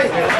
はい